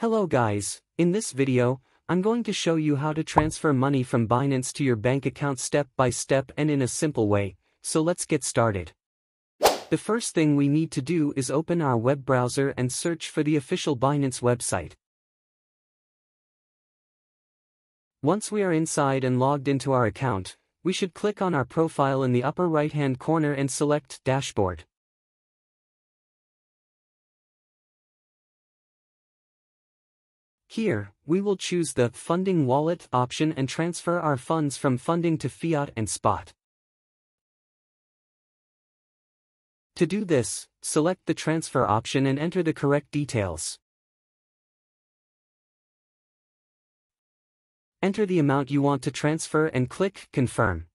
Hello guys, in this video, I'm going to show you how to transfer money from Binance to your bank account step by step and in a simple way, so let's get started. The first thing we need to do is open our web browser and search for the official Binance website. Once we are inside and logged into our account, we should click on our profile in the upper right-hand corner and select Dashboard. Here, we will choose the Funding Wallet option and transfer our funds from funding to fiat and spot. To do this, select the transfer option and enter the correct details. Enter the amount you want to transfer and click Confirm.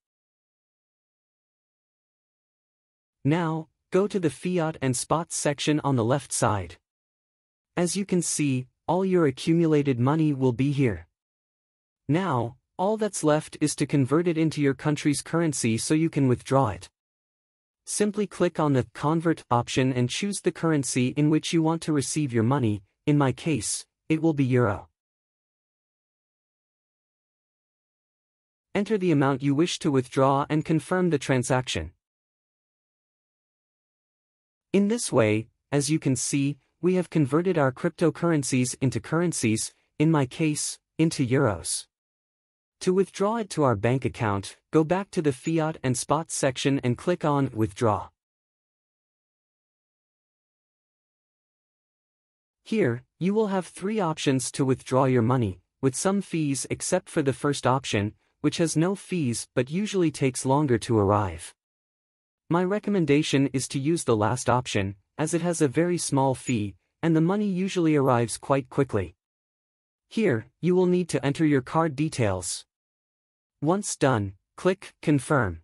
Now, go to the Fiat and Spot section on the left side. As you can see, all your accumulated money will be here. Now, all that's left is to convert it into your country's currency so you can withdraw it. Simply click on the Convert option and choose the currency in which you want to receive your money, in my case, it will be Euro. Enter the amount you wish to withdraw and confirm the transaction. In this way, as you can see, we have converted our cryptocurrencies into currencies, in my case, into euros. To withdraw it to our bank account, go back to the Fiat and Spot section and click on Withdraw. Here, you will have three options to withdraw your money, with some fees except for the first option, which has no fees but usually takes longer to arrive. My recommendation is to use the last option, as it has a very small fee, and the money usually arrives quite quickly. Here, you will need to enter your card details. Once done, click Confirm.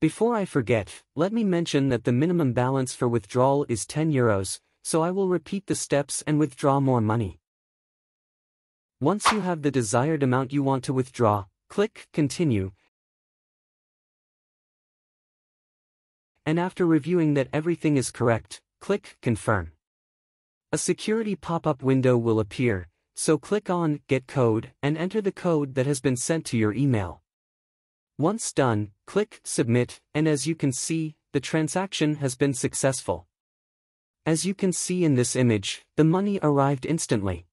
Before I forget, let me mention that the minimum balance for withdrawal is 10 euros, so I will repeat the steps and withdraw more money. Once you have the desired amount you want to withdraw, click Continue, and after reviewing that everything is correct, click Confirm. A security pop-up window will appear, so click on Get Code and enter the code that has been sent to your email. Once done, click Submit and as you can see, the transaction has been successful. As you can see in this image, the money arrived instantly.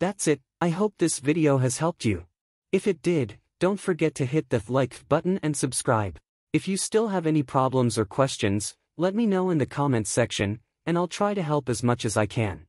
That's it, I hope this video has helped you. If it did, don't forget to hit the like button and subscribe. If you still have any problems or questions, let me know in the comments section, and I'll try to help as much as I can.